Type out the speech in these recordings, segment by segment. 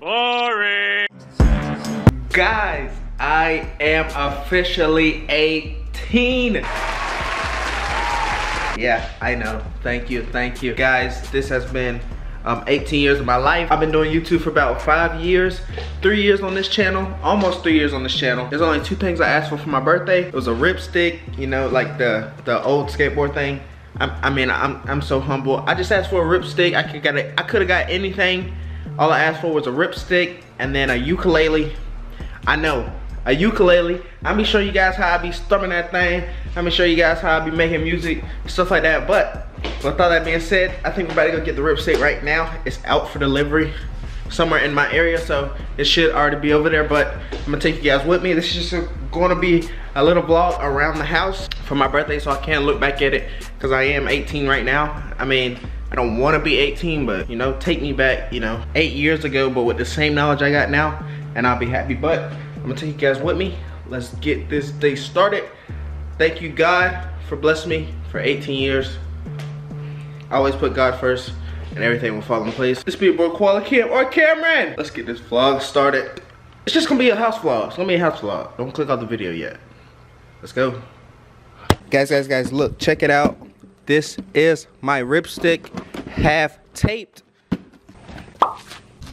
Boring. Guys, I am officially 18. Yeah, I know. Thank you, thank you. Guys, this has been um, 18 years of my life. I've been doing YouTube for about five years, three years on this channel, almost three years on this channel. There's only two things I asked for for my birthday. It was a ripstick, you know, like the, the old skateboard thing. I'm, I mean, I'm, I'm so humble. I just asked for a ripstick. I could got. I could have got anything. All I asked for was a ripstick and then a ukulele. I know, a ukulele. Let me show you guys how I be strumming that thing. I'm gonna show you guys how I be making music, stuff like that. But with all that being said, I think we're about to go get the ripstick right now. It's out for delivery somewhere in my area, so it should already be over there. But I'm gonna take you guys with me. This is just gonna be a little vlog around the house for my birthday, so I can't look back at it because I am 18 right now. I mean, I don't want to be 18, but you know, take me back, you know, eight years ago, but with the same knowledge I got now, and I'll be happy. But I'm gonna take you guys with me. Let's get this day started. Thank you, God, for blessing me for 18 years. I always put God first, and everything will fall in place. This be your boy KoalaKam or Cameron. Let's get this vlog started. It's just gonna be a house vlog. It's gonna be a house vlog. Don't click off the video yet. Let's go. Guys, guys, guys, look, check it out. This is my ripstick, half taped.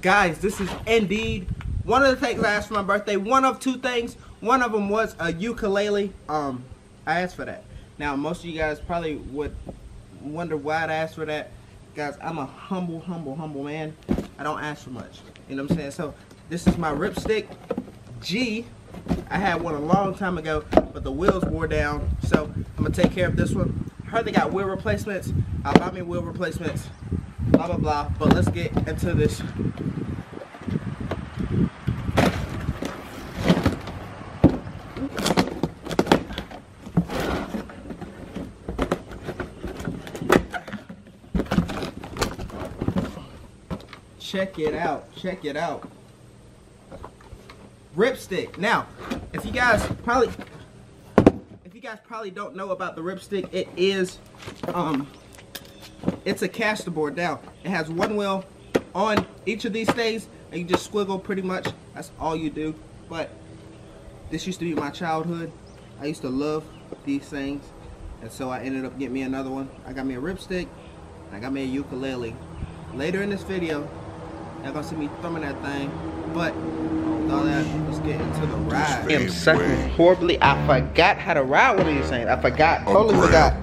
Guys, this is indeed one of the things I asked for my birthday. One of two things. One of them was a ukulele. Um, I asked for that. Now, most of you guys probably would wonder why I asked for that. Guys, I'm a humble, humble, humble man. I don't ask for much. You know what I'm saying? So, this is my ripstick G. I had one a long time ago, but the wheels wore down. So, I'm going to take care of this one. Heard they got wheel replacements. I'll buy me wheel replacements. Blah, blah, blah. But let's get into this check it out check it out ripstick now if you guys probably guys probably don't know about the ripstick it is um it's a caster board. Now it has one wheel on each of these things and you just squiggle pretty much. That's all you do. But this used to be my childhood. I used to love these things. And so I ended up getting me another one. I got me a ripstick I got me a ukulele. Later in this video Y'all gonna see me thumbing that thing. But all that, let's get into the ride. I am sucking horribly. I forgot how to ride one of these things. I forgot. Totally forgot.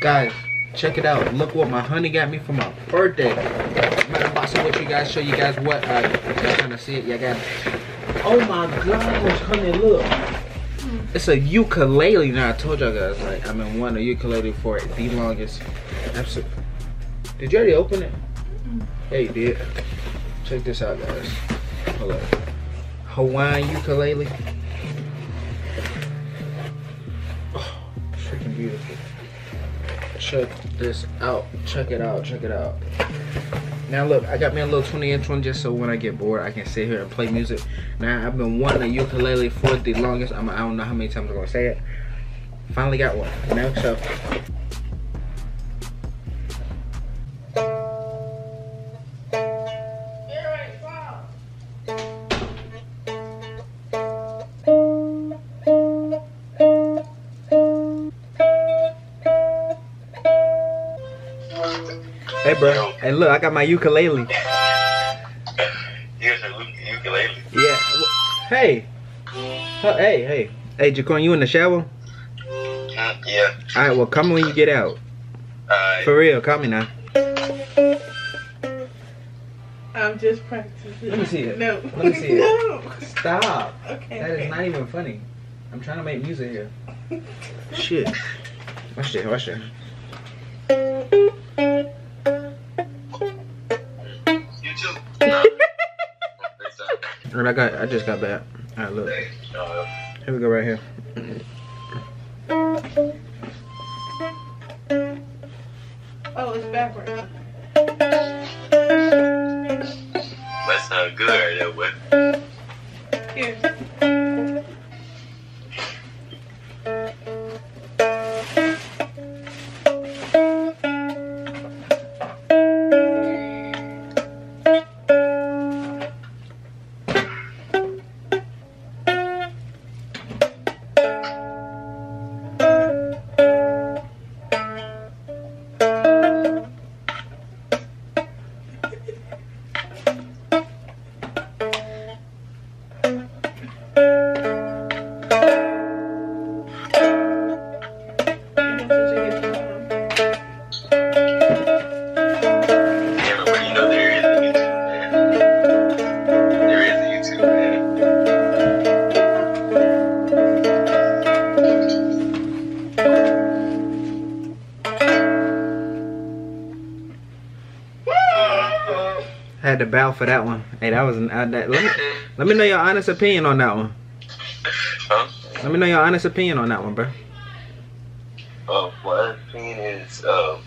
Guys, check it out. Look what my honey got me for my birthday. I'm gonna box it with you guys, show you guys what uh y'all trying to see it. Y'all got it. Oh my gosh, honey, look. It's a ukulele. Now I told y'all guys, like I've been wanting a ukulele for the longest. Absolutely. Did you already open it? Yeah, you did. Check this out, guys. Hold up. Hawaiian ukulele. Oh, freaking beautiful check this out. Check it out. Check it out. Now look, I got me a little 20 inch one just so when I get bored, I can sit here and play music. Now I've been wanting a ukulele for the longest. I'm, I don't know how many times I'm gonna say it. Finally got one. You know, so. Hey, bro. And look, I got my ukulele. Here's your ukulele. Yeah. Hey. Huh, Hey, hey. Hey, Jaquan, you in the shower? Mm, yeah. All right, well, come when you get out. Alright. For real, call me now. I'm just practicing. Let me see it. No. Let me see it. No. Stop. Okay. That okay. is not even funny. I'm trying to make music here. Shit. Watch this, watch this. And I got, I just got back. All right, look. Here we go right here. Oh, it's backwards. that's not good eh, right there, Had to bow for that one. Hey, that was an, uh, that, let, me, let me know your honest opinion on that one. Huh? Let me know your honest opinion on that one, bro. Uh, my opinion is, um,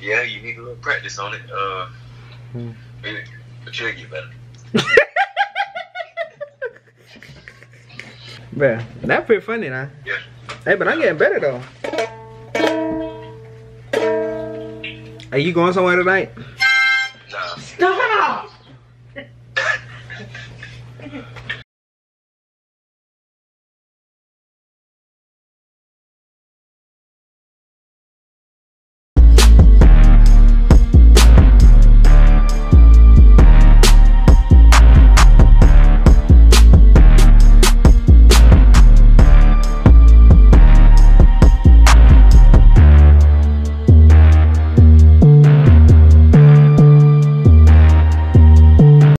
yeah, you need a little practice on it. Uh, Hmm. maybe, but you'll get better. Bruh, that pretty funny now. Yeah. Hey, but I'm getting better though. Are you going somewhere tonight?